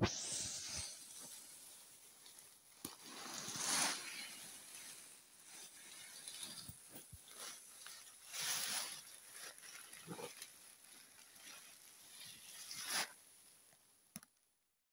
Peace.